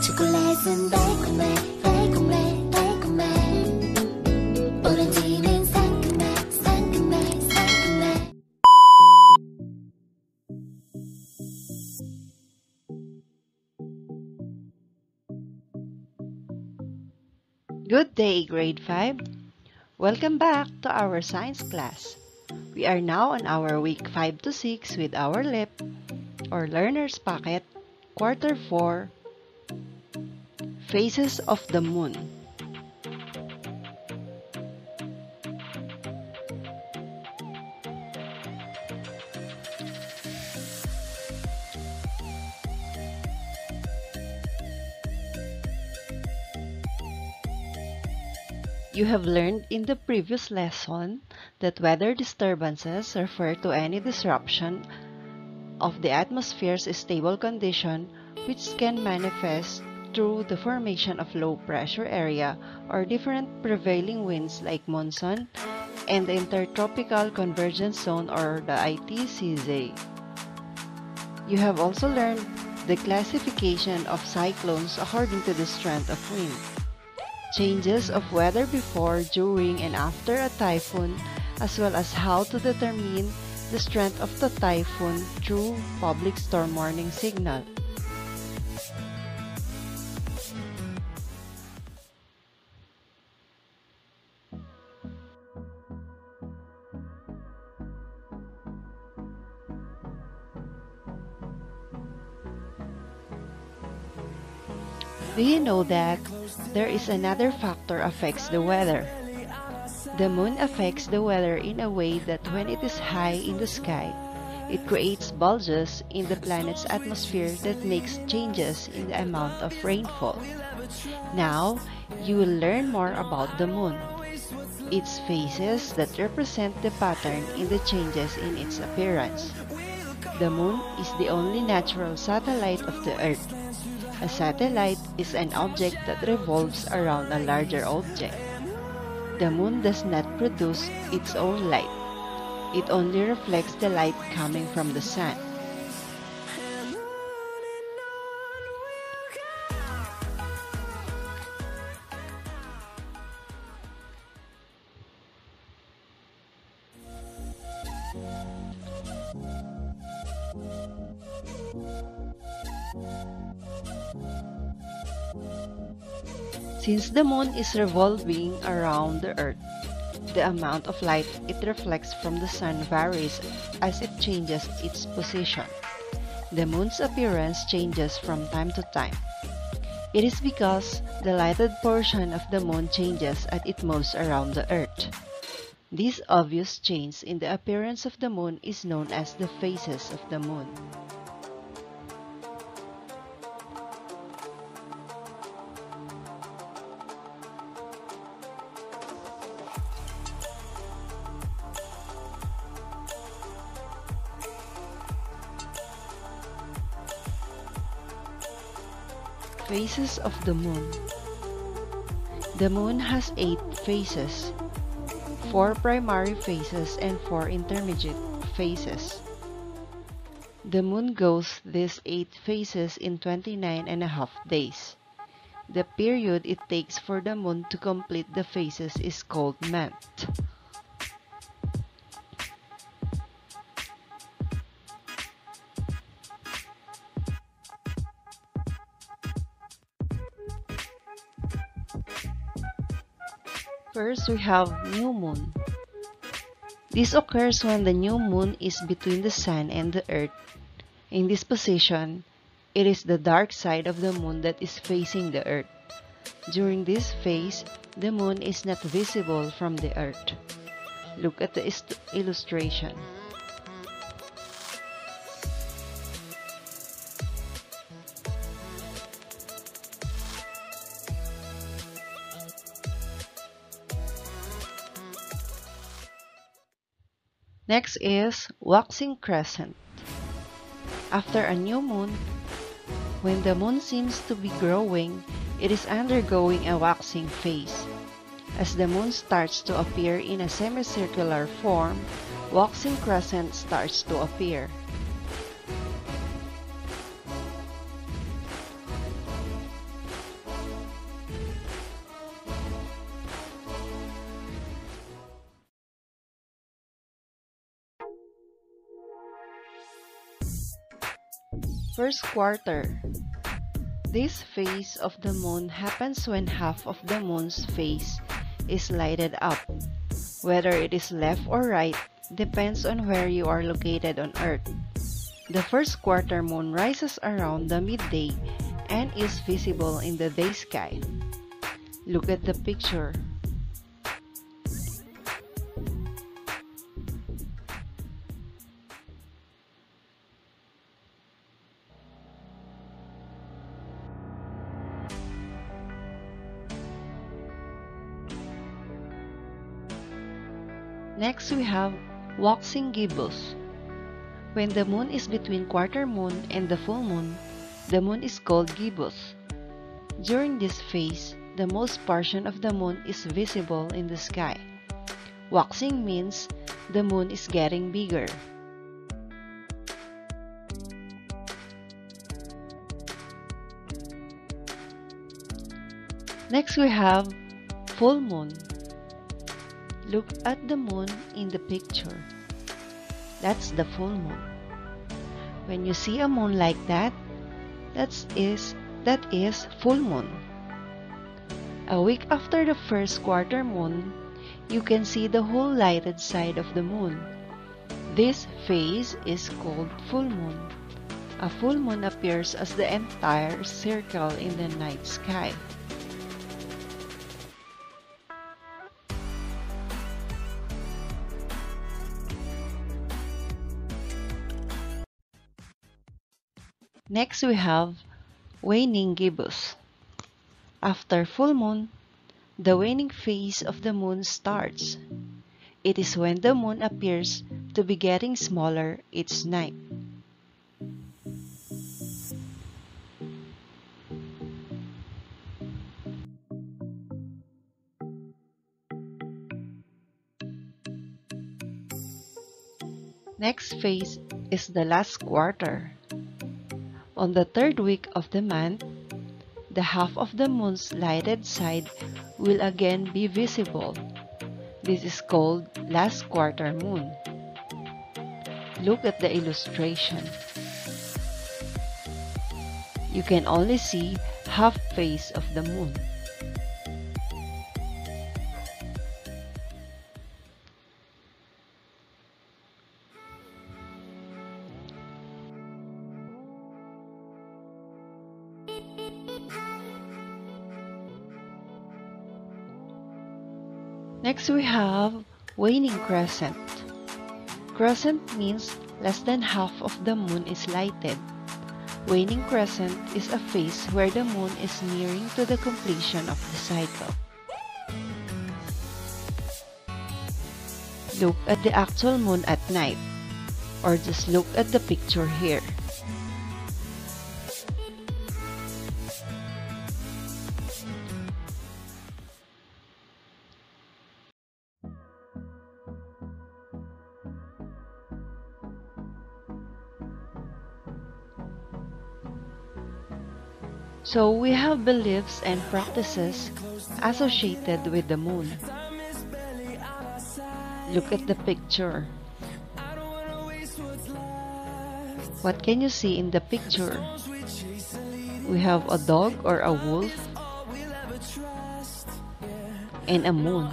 초콜릿은 달콤해 달콤해 달콤해 오렌지는 상큼해 상큼해 상큼해 Good day, Grade 5. Welcome back to our science class. We are now on our week 5 to 6 with our LEAP, or Learner's Packet, Quarter 4, Phases of the Moon. You have learned in the previous lesson that weather disturbances refer to any disruption of the atmosphere's stable condition which can manifest through the formation of low pressure area or different prevailing winds like monsoon and the intertropical convergence zone or the ITCZ. You have also learned the classification of cyclones according to the strength of wind changes of weather before, during, and after a typhoon, as well as how to determine the strength of the typhoon through public storm warning signal. Do you know that there is another factor affects the weather? The moon affects the weather in a way that when it is high in the sky, it creates bulges in the planet's atmosphere that makes changes in the amount of rainfall. Now, you will learn more about the moon, its phases that represent the pattern in the changes in its appearance. The moon is the only natural satellite of the Earth. A satellite is an object that revolves around a larger object. The moon does not produce its own light. It only reflects the light coming from the sun. Since the moon is revolving around the earth, the amount of light it reflects from the sun varies as it changes its position. The moon's appearance changes from time to time. It is because the lighted portion of the moon changes as it moves around the earth. This obvious change in the appearance of the moon is known as the phases of the moon. Phases of the moon. The moon has eight phases, four primary phases and four intermediate phases. The moon goes these eight phases in 29 and a half days. The period it takes for the moon to complete the phases is called month. First, we have new moon. This occurs when the new moon is between the sun and the earth. In this position, it is the dark side of the moon that is facing the earth. During this phase, the moon is not visible from the earth. Look at the illustration. Next is waxing crescent. After a new moon, when the moon seems to be growing, it is undergoing a waxing phase. As the moon starts to appear in a semicircular form, waxing crescent starts to appear. First quarter. This phase of the moon happens when half of the moon's face is lighted up. Whether it is left or right depends on where you are located on Earth. The first quarter moon rises around the midday and is visible in the day sky. Look at the picture. Have waxing gibbous. When the moon is between quarter moon and the full moon, the moon is called gibbous. During this phase, the most portion of the moon is visible in the sky. Waxing means the moon is getting bigger. Next we have full moon. Look at the moon in the picture. That's the full moon. When you see a moon like that, that is that is full moon. A week after the first quarter moon, you can see the whole lighted side of the moon. This phase is called full moon. A full moon appears as the entire circle in the night sky. Next we have waning gibbous. After full moon, the waning phase of the moon starts. It is when the moon appears to be getting smaller each night. Next phase is the last quarter. On the third week of the month, the half of the moon's lighted side will again be visible. This is called last quarter moon. Look at the illustration. You can only see half face of the moon. Next we have waning crescent. Crescent means less than half of the moon is lighted. Waning crescent is a phase where the moon is nearing to the completion of the cycle. Look at the actual moon at night, or just look at the picture here. So we have beliefs and practices associated with the moon. Look at the picture. What can you see in the picture? We have a dog or a wolf and a moon.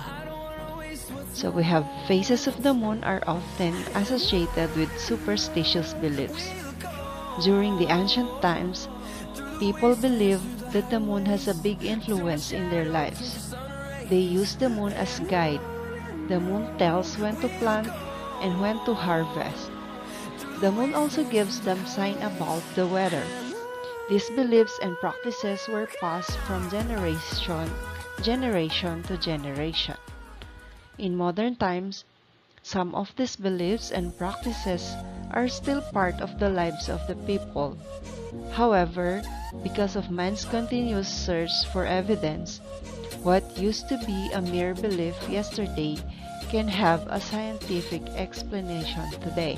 So we have phases of the moon are often associated with superstitious beliefs. During the ancient times, People believe that the moon has a big influence in their lives. They use the moon as guide. The moon tells when to plant and when to harvest. The moon also gives them sign about the weather. These beliefs and practices were passed from generation generation to generation. In modern times, some of these beliefs and practices are still part of the lives of the people. However, because of man's continuous search for evidence, what used to be a mere belief yesterday can have a scientific explanation today.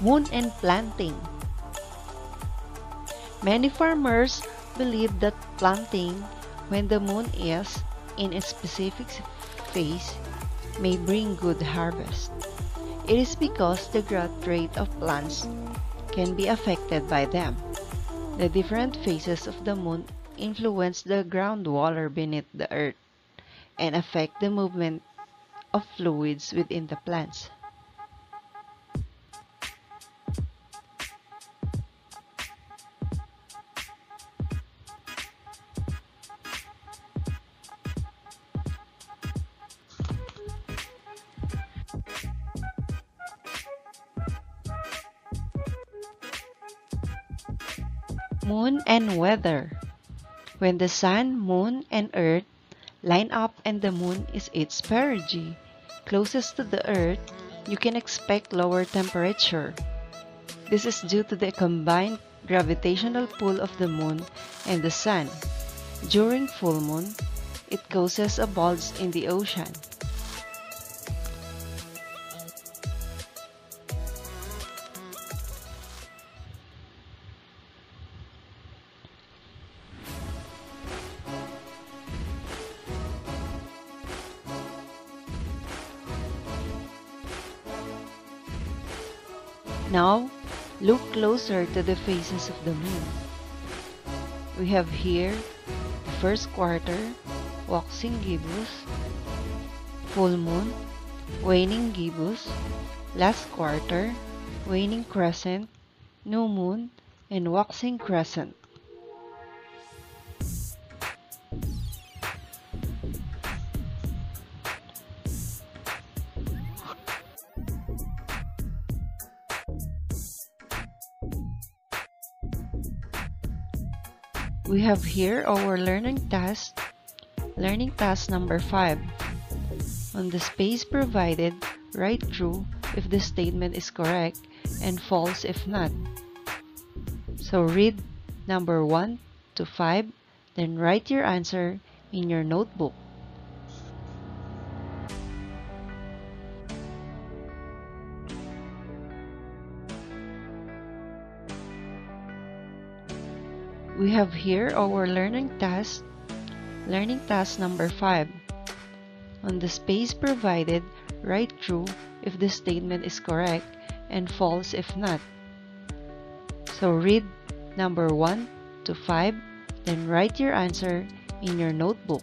Moon and planting. Many farmers believe that planting when the moon is in a specific phase may bring good harvest. It is because the growth rate of plants can be affected by them. The different phases of the moon influence the groundwater beneath the earth and affect the movement of fluids within the plants. Moon and weather. When the sun, moon, and earth line up and the moon is its perigee, closest to the earth, you can expect lower temperature. This is due to the combined gravitational pull of the moon and the sun. During full moon, it causes a bulge in the ocean. Closer to the phases of the moon. We have here the first quarter, waxing gibbous, full moon, waning gibbous, last quarter, waning crescent, new moon, and waxing crescent. We have here our learning task, learning task number 5. On the space provided, write true if the statement is correct and false if not. So read number 1 to 5, then write your answer in your notebook. We have here our learning task, learning task number 5. On the space provided, write true if the statement is correct and false if not. So read number 1 to 5, then write your answer in your notebook.